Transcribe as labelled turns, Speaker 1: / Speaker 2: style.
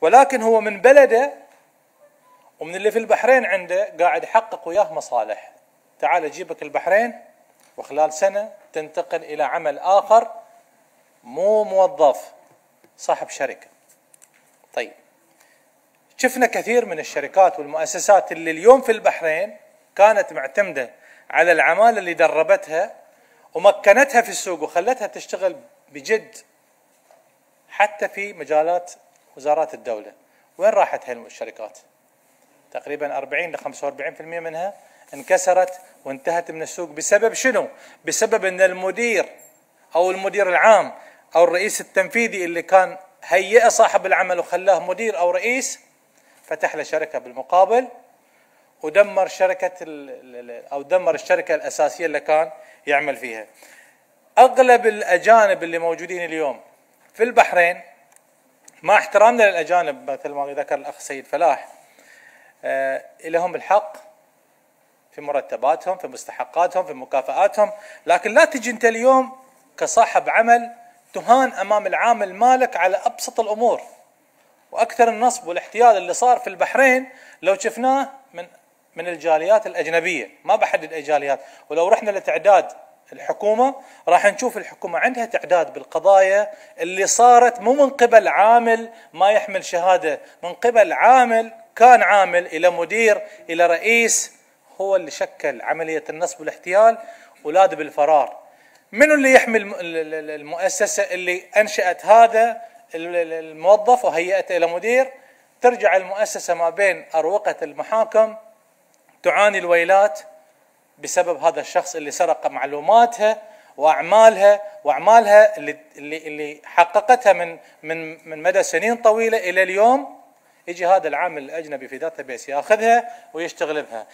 Speaker 1: ولكن هو من بلده ومن اللي في البحرين عنده قاعد يحقق وياه مصالح. تعال اجيبك البحرين وخلال سنة تنتقل إلى عمل آخر مو موظف صاحب شركة. طيب شفنا كثير من الشركات والمؤسسات اللي اليوم في البحرين كانت معتمدة على العمالة اللي دربتها ومكنتها في السوق وخلتها تشتغل بجد حتى في مجالات وزارات الدولة. وين راحت هاي الشركات تقريبا 40 ل 45% منها انكسرت وانتهت من السوق. بسبب شنو؟ بسبب إن المدير أو المدير العام أو الرئيس التنفيذي اللي كان هيئ صاحب العمل وخلاه مدير أو رئيس فتح له شركة بالمقابل ودمر شركة أو دمر الشركة الأساسية اللي كان يعمل فيها. أغلب الأجانب اللي موجودين اليوم في البحرين مع احترامنا للأجانب مثل ما ذكر الأخ سيد فلاح. آه لهم الحق في مرتباتهم في مستحقاتهم في مكافآتهم. لكن لا تجي أنت اليوم كصاحب عمل تهان أمام العامل مالك على أبسط الأمور. وأكثر النصب والاحتيال اللي صار في البحرين لو شفناه من من الجاليات الأجنبية. ما بحدد اي جاليات ولو رحنا لتعداد الحكومة راح نشوف الحكومة عندها تعداد بالقضايا اللي صارت مو من قبل عامل ما يحمل شهادة من قبل عامل كان عامل إلى مدير إلى رئيس هو اللي شكل عملية النصب والاحتيال ولاد بالفرار. منو اللي يحمل المؤسسة اللي أنشأت هذا الموظف وهيئته إلى مدير؟ ترجع المؤسسة ما بين أروقة المحاكم تعاني الويلات بسبب هذا الشخص اللي سرق معلوماتها وأعمالها وأعمالها اللي اللي حققتها من من من مدى سنين طويلة إلى اليوم. يجي هذا العامل الأجنبي في database ياخذها ويشتغل بها،